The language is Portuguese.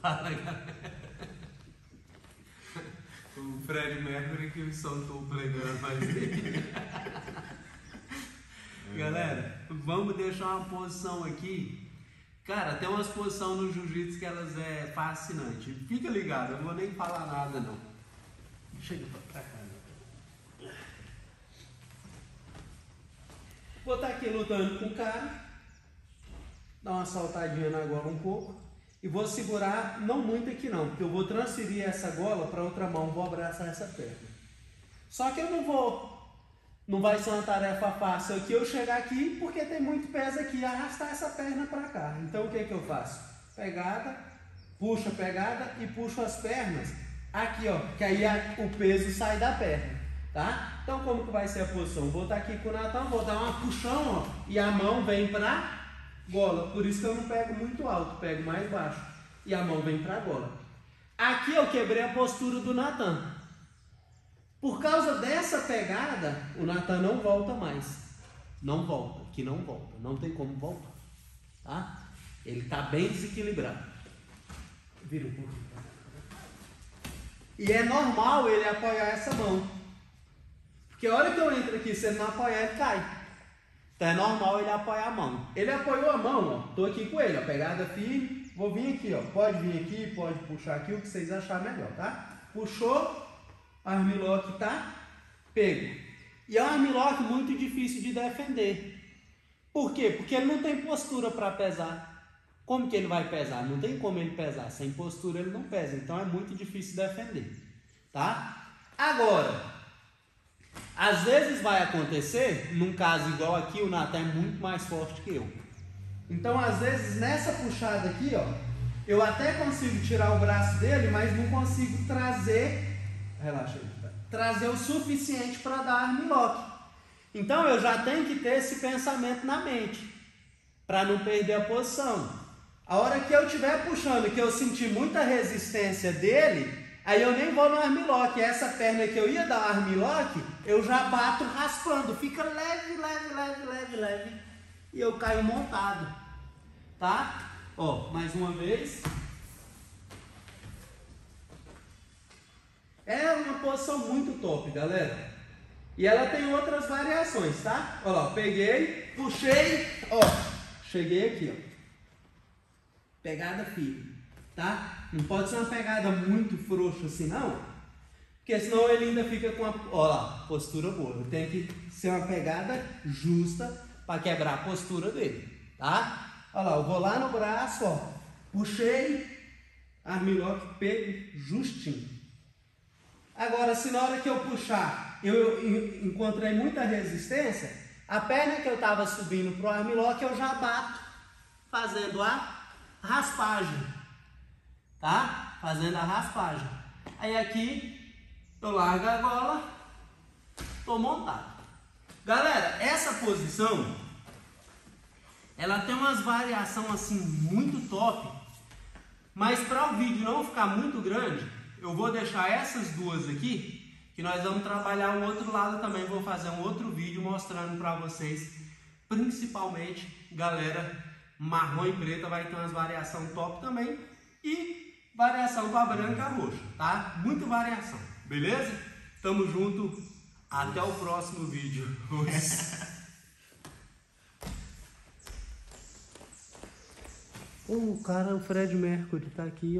Fala, galera. O Fred Mercury que soltou o playground faz Galera, vamos deixar uma posição aqui. Cara, tem umas posições no jiu-jitsu que elas é fascinante. Fica ligado, eu não vou nem falar nada não. Chega pra cá. Vou estar aqui lutando com o cara. Dar uma saltadinha na gola um pouco. E vou segurar, não muito aqui não, porque eu vou transferir essa gola para outra mão, vou abraçar essa perna. Só que eu não vou, não vai ser uma tarefa fácil aqui eu chegar aqui, porque tem muito peso aqui, arrastar essa perna para cá. Então o que que eu faço? Pegada, puxo a pegada e puxo as pernas aqui, ó, que aí a, o peso sai da perna, tá? Então como que vai ser a posição? Vou estar aqui com o Natan, vou dar uma puxão, ó, e a mão vem para gola. Por isso que eu não pego muito alto, pego mais baixo. E a mão vem para a gola. Aqui eu quebrei a postura do Natan. Por causa dessa pegada, o Natan não volta mais. Não volta, que não volta. Não tem como voltar. Tá? Ele está bem desequilibrado. Vira um pouquinho. E é normal ele apoiar essa mão. Porque a hora que eu entro aqui, se ele não apoiar, ele cai. Então é normal ele apoiar a mão. Ele apoiou a mão, ó. Tô aqui com ele, ó. Pegada firme. Vou vir aqui, ó. Pode vir aqui, pode puxar aqui o que vocês acharem melhor, tá? Puxou, armlock tá pego. E é um armlock muito difícil de defender. Por quê? Porque ele não tem postura para pesar. Como que ele vai pesar? Não tem como ele pesar. Sem postura ele não pesa. Então é muito difícil defender. Tá? Agora, às vezes vai acontecer, num caso igual aqui, o Natan é muito mais forte que eu. Então, às vezes, nessa puxada aqui, ó, eu até consigo tirar o braço dele, mas não consigo trazer, relaxa aí, trazer o suficiente para dar armlock. Então, eu já tenho que ter esse pensamento na mente, para não perder a posição. A hora que eu estiver puxando, que eu sentir muita resistência dele, Aí eu nem vou no armlock. Essa perna que eu ia dar armlock, eu já bato raspando. Fica leve, leve, leve, leve, leve. E eu caio montado. Tá? Ó, mais uma vez. É uma posição muito top, galera. E ela tem outras variações, tá? Olha lá, peguei, puxei, ó, cheguei aqui, ó. Pegada firme tá? Não pode ser uma pegada muito frouxa assim, não. Porque senão ele ainda fica com a, ó lá, postura boa. Tem que ser uma pegada justa para quebrar a postura dele, tá? Olha lá, eu vou lá no braço, ó, puxei, armlock, pego justinho. Agora, se na hora que eu puxar, eu encontrei muita resistência, a perna que eu estava subindo pro armlock, eu já bato, fazendo a raspagem tá? Fazendo a raspagem. Aí aqui eu largo a gola, tô montado. Galera, essa posição ela tem umas variações assim muito top, mas para o vídeo não ficar muito grande, eu vou deixar essas duas aqui, que nós vamos trabalhar o outro lado também, vou fazer um outro vídeo mostrando para vocês, principalmente, galera, marrom e preta vai ter umas variações top também, e variação com a branca roxa, tá? Muita variação, beleza? Tamo junto, até o próximo vídeo. o cara, o Fred Mercury tá aqui.